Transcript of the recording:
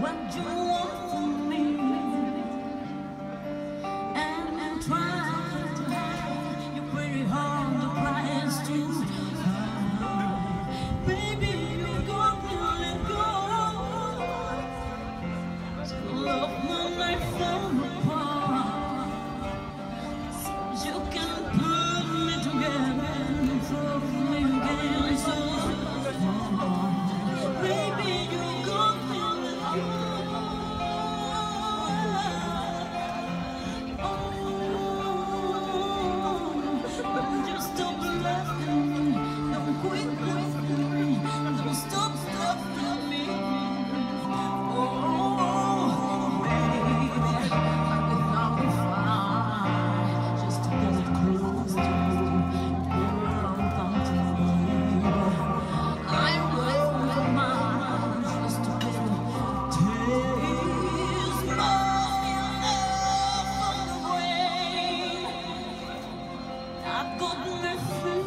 When do I've got nothing.